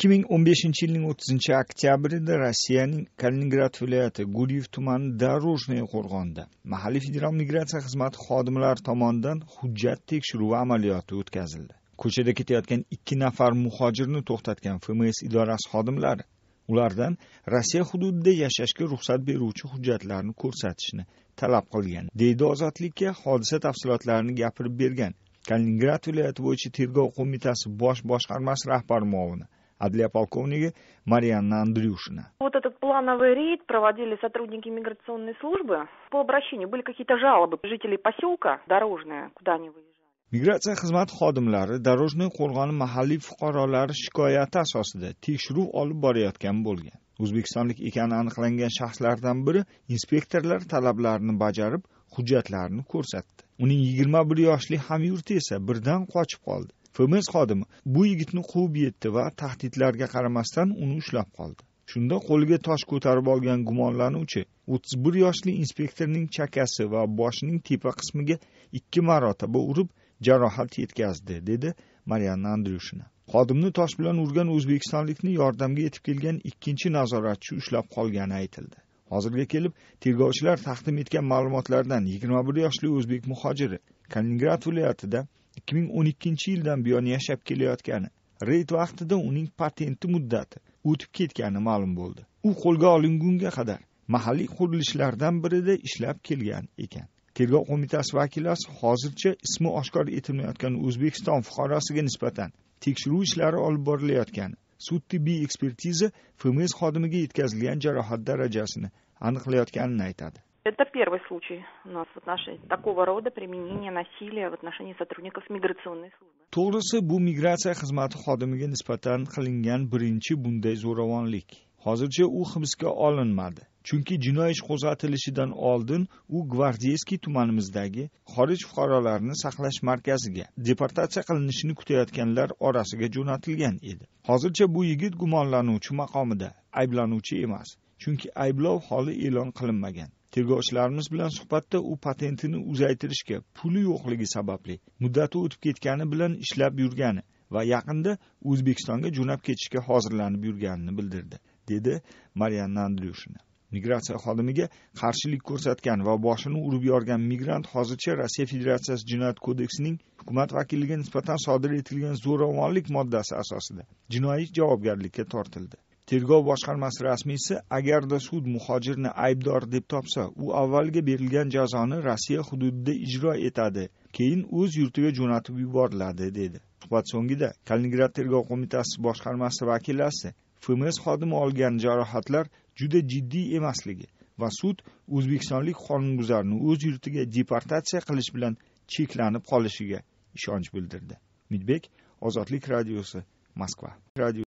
ikki ming o'n beshinchi yilning o'ttizinchi oktyabrida rossiyaning kaliningrad viloyati guryev tumani дорожное qo'rg'onida mahalliy federal migratsiya xizmati xodimlari tomonidan hujjat tekshiruvi amaliyoti o'tkazildi. Ko'chada ketayotgan ikki nafar muhojirni to'xtatgan fms idorasi xodimlari ulardan rossiya hududida yashashga ruxsat beruvchi hujjatlarni ko'rsatishni talab qilgan deydi ozodlikka hodisa tafsilotlarini gapirib bergan kaliningrad viloyati bo'yicha tergov qo'mitasi bosh boshqarmasi rahbari muovini. Adliya polkovnigi marianna андрюшина. Вот этот плановый рейд проводили сотрудники миграционной службы. По обращению были какие то жалобы жителей поселка дорожное куда они выезжали. Migratsiya xizmati xodimlari дорожный qo'rg'oni mahalliy fuqarolari shikoyati asosida tekshiruv olib borayotgan bo'lgan. O'zbekistonlik ekani aniqlangan shaxslardan biri inspektorlar talablarini bajarib hujjatlarini ko'rsatdi. Uning yigirma bir yoshli hamyurti esa birdan qochib qoldi fms xodimi bu yigitni quvib yetdi va tahdidlarga qaramasdan uni ushlab qoldi. Shunda qo'liga tosh ko'tarib olgan gumonlanuvchi o'ttiz bir yoshli inspektorning chakasi va boshining tepa qismiga ikki marotaba urib jarohat yetkazdi dedi marianna andryushina xodimni tosh bilan urgan o'zbekistonlikni yordamga yetib kelgan ikkinchi nazoratchi ushlab qolgani aytildi. Hozirga kelib tergovchilar taqdim etgan ma'lumotlardan yigirma bir yoshli o'zbek muhojiri kaliningrad viloyatida ikki ming o'n ikkinchi yildan buyon yashab kelayotgani reyd vaqtida uning patenti muddati o'tib ketgani ma'lum bo'ldi. U qo'lga olingunga qadar mahalliy qurilishlardan birida ishlab kelgan ekan. Tergov qo'mitasi vakilasi hozircha ismi oshkor etilmayotgan o'zbekiston fuqarosiga nisbatan tekshiruv ishlari olib borilayotgani sud tibbiy ekspertiza fms xodimiga yetkazilgan jarohat darajasini aniqlayotganini aytadi. Это первый случай у нас в отношении такого рода применения насилия в отношении сотрудников миграционной службы. to'g'risi bu migratsiya xizmati xodimiga nisbatan qilingan birinchi bunday zo'ravonlik. Hozircha u hibsga olinmadi chunki jinoiy ish qo'zg'atilishidan oldin u gvardeyskiy tumanimizdagi xorij fuqarolarini saqlash markaziga deportatsiya qilinishini kutayotganlar orasiga jo'natilgan edi. Hozircha bu yigit gumonlanuvchi maqomida ayblanuvchi emas chunki ayblov holi e'lon qilinmagan. Tergovchilarimiz bilan suhbatda u patentini uzaytirishga puli yo'qligi sababli muddati o'tib ketgani bilan ishlab yurgani va yaqinda o'zbekistonga jo'nab ketishga hozirlanib yurganini bildirdi dedi marianna andryushina. Migratsiya xodimiga qarshilik ko'rsatgan va boshini urib yorgan migrant hozircha rossiya federatsiyasi jinoyat kodeksining hukumat vakiliga nisbatan sodir etilgan zo'ravonlik moddasi asosida jinoiy javobgarlikka tortildi. Tergov boshqarmasi rasmiysi agarda sud muhojirni aybdor deb topsa u avvalga berilgan jazoni rossiya hududida ijro etadi keyin o'z yurtiga jo'natib yuboriladi dedi. Suhbat so'ngida kaliningrad tergov qo'mitasi boshqarmasi vakilasi fms xodimi olgan jarohatlar juda jiddiy emasligi va sud o'zbekistonlik qonunbuzarni o'z yurtiga deportatsiya qilish bilan cheklanib qolishiga ishonch bildirdi. Umidbek ozodlik radiosi moskva. radio